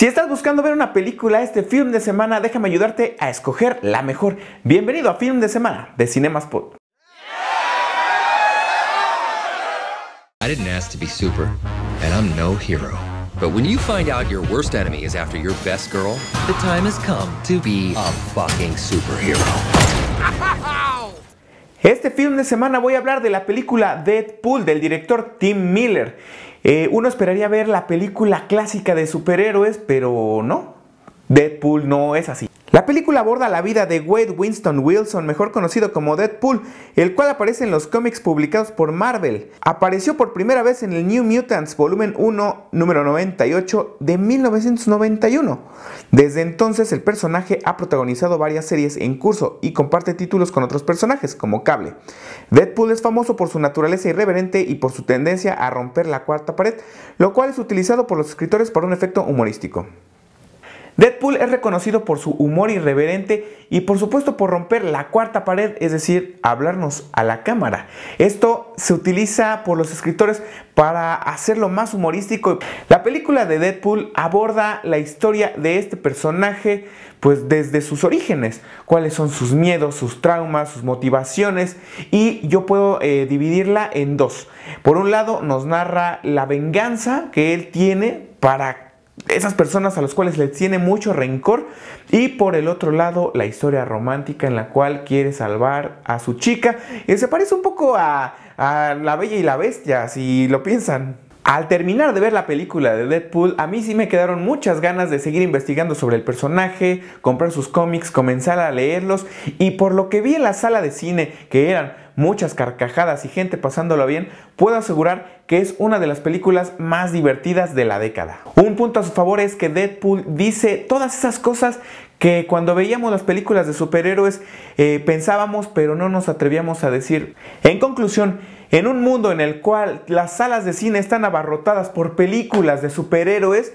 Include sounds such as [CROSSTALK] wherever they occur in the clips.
Si estás buscando ver una película este film de semana, déjame ayudarte a escoger la mejor. Bienvenido a Film de Semana de Cinemaspot. I didn't ask to be super, and I'm no hero. But when you find out your worst enemy is after your best girl, the time has come to be a fucking superhero. [LAUGHS] Este film de semana voy a hablar de la película Deadpool del director Tim Miller. Eh, uno esperaría ver la película clásica de superhéroes, pero no. Deadpool no es así. La película aborda la vida de Wade Winston Wilson, mejor conocido como Deadpool, el cual aparece en los cómics publicados por Marvel. Apareció por primera vez en el New Mutants volumen 1, número 98 de 1991. Desde entonces el personaje ha protagonizado varias series en curso y comparte títulos con otros personajes, como Cable. Deadpool es famoso por su naturaleza irreverente y por su tendencia a romper la cuarta pared, lo cual es utilizado por los escritores para un efecto humorístico. Deadpool es reconocido por su humor irreverente y por supuesto por romper la cuarta pared, es decir, hablarnos a la cámara. Esto se utiliza por los escritores para hacerlo más humorístico. La película de Deadpool aborda la historia de este personaje pues desde sus orígenes, cuáles son sus miedos, sus traumas, sus motivaciones y yo puedo eh, dividirla en dos. Por un lado nos narra la venganza que él tiene para esas personas a las cuales le tiene mucho rencor y por el otro lado la historia romántica en la cual quiere salvar a su chica y se parece un poco a, a La Bella y la Bestia si lo piensan. Al terminar de ver la película de Deadpool, a mí sí me quedaron muchas ganas de seguir investigando sobre el personaje, comprar sus cómics, comenzar a leerlos y por lo que vi en la sala de cine, que eran muchas carcajadas y gente pasándolo bien, puedo asegurar que es una de las películas más divertidas de la década. Un punto a su favor es que Deadpool dice todas esas cosas que cuando veíamos las películas de superhéroes eh, pensábamos pero no nos atrevíamos a decir. En conclusión, en un mundo en el cual las salas de cine están abarrotadas por películas de superhéroes,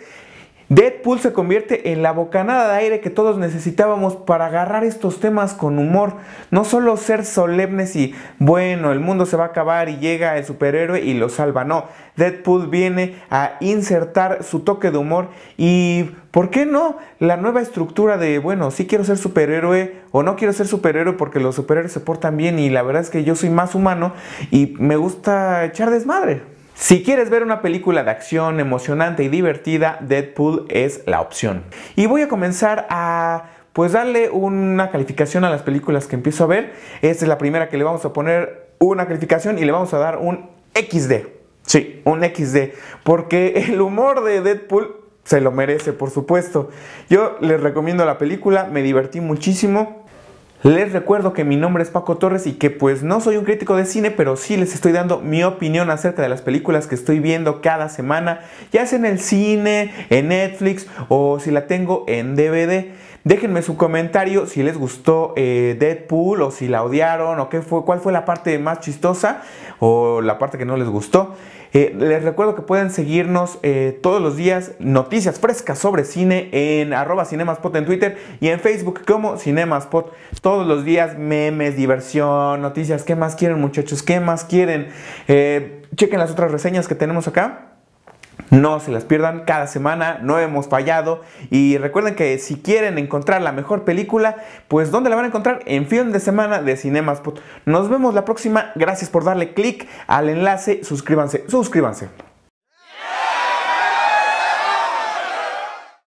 Deadpool se convierte en la bocanada de aire que todos necesitábamos para agarrar estos temas con humor. No solo ser solemnes y bueno, el mundo se va a acabar y llega el superhéroe y lo salva. No, Deadpool viene a insertar su toque de humor y, ¿por qué no? La nueva estructura de, bueno, sí quiero ser superhéroe o no quiero ser superhéroe porque los superhéroes se portan bien y la verdad es que yo soy más humano y me gusta echar desmadre. Si quieres ver una película de acción emocionante y divertida, Deadpool es la opción. Y voy a comenzar a pues darle una calificación a las películas que empiezo a ver. Esta es la primera que le vamos a poner una calificación y le vamos a dar un XD. Sí, un XD. Porque el humor de Deadpool se lo merece, por supuesto. Yo les recomiendo la película, me divertí muchísimo. Les recuerdo que mi nombre es Paco Torres y que pues no soy un crítico de cine, pero sí les estoy dando mi opinión acerca de las películas que estoy viendo cada semana, ya sea en el cine, en Netflix o si la tengo en DVD. Déjenme su comentario si les gustó eh, Deadpool o si la odiaron o qué fue, cuál fue la parte más chistosa o la parte que no les gustó. Eh, les recuerdo que pueden seguirnos eh, todos los días, noticias frescas sobre cine en arroba cinemaspot en Twitter y en Facebook como Cinemaspot. Todos los días memes, diversión, noticias. ¿Qué más quieren muchachos? ¿Qué más quieren? chequen las otras reseñas que tenemos acá. No se las pierdan cada semana, no hemos fallado. Y recuerden que si quieren encontrar la mejor película, pues ¿dónde la van a encontrar? En Film de Semana de Cinemaspot. Nos vemos la próxima. Gracias por darle click al enlace. Suscríbanse, suscríbanse.